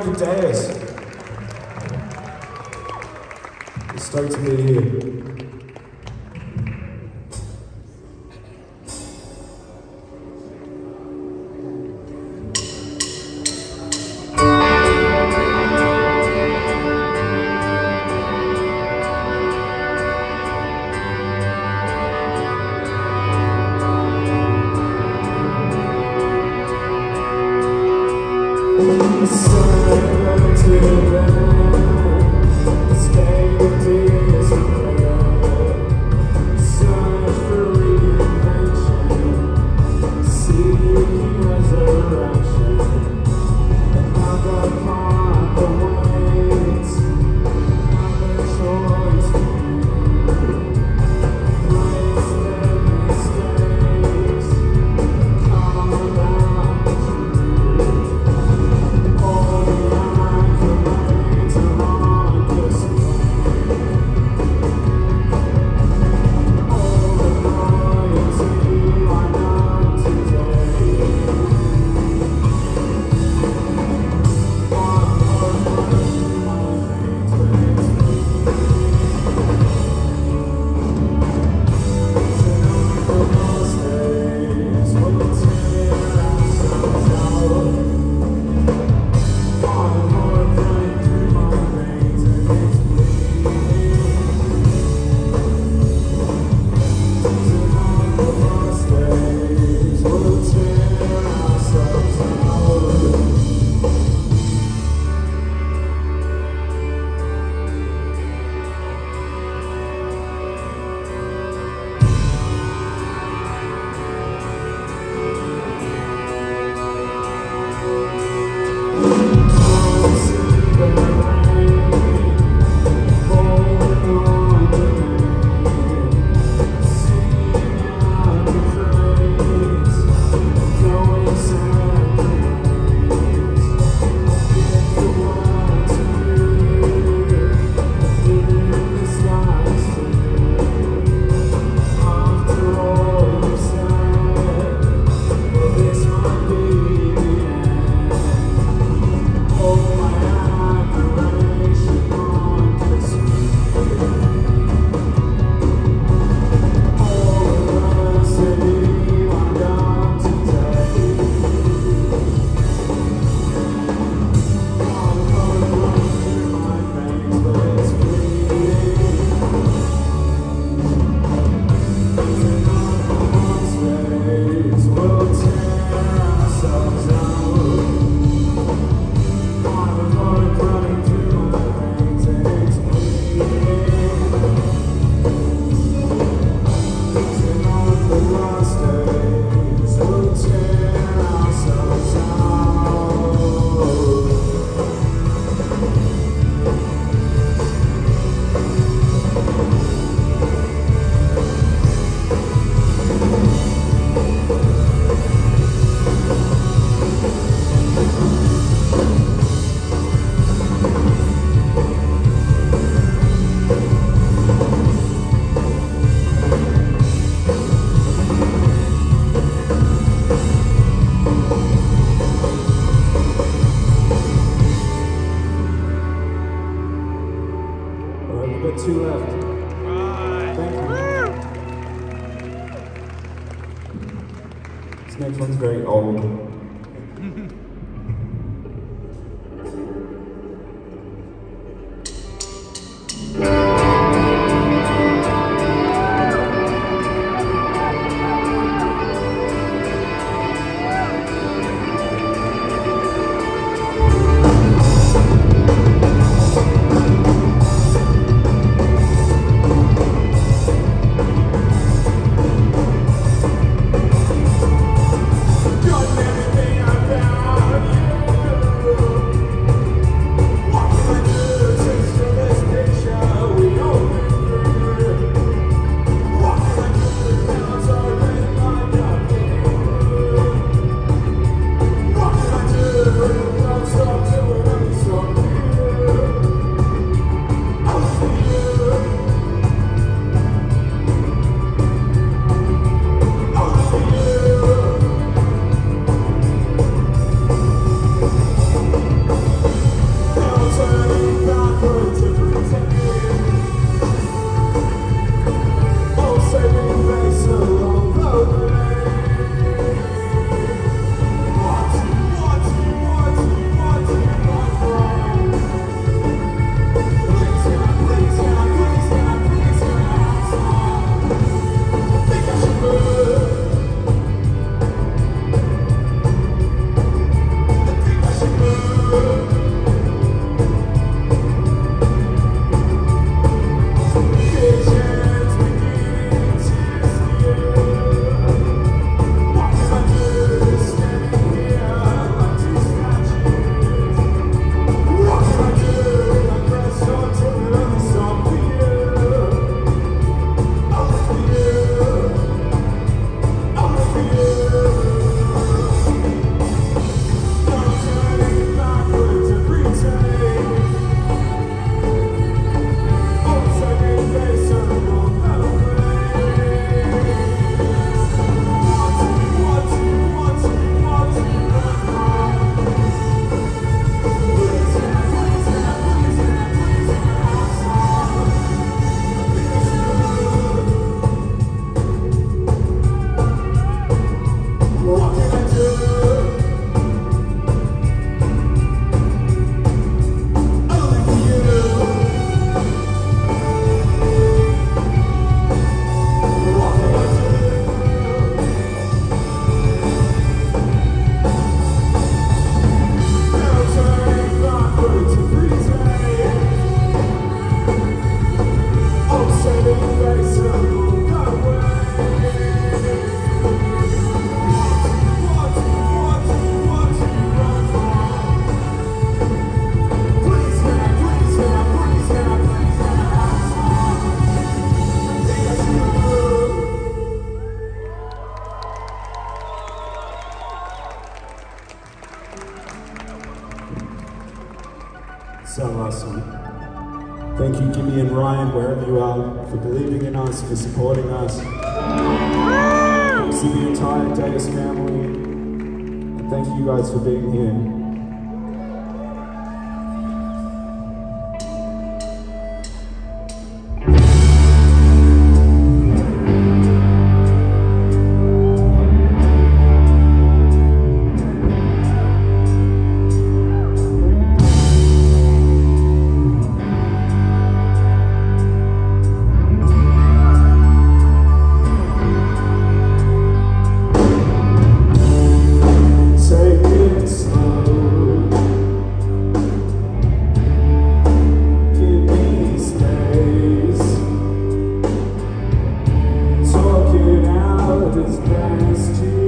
to So Ryan, wherever you are, for believing in us, for supporting us. To the entire Dais family. And thank you guys for being here. was danced to.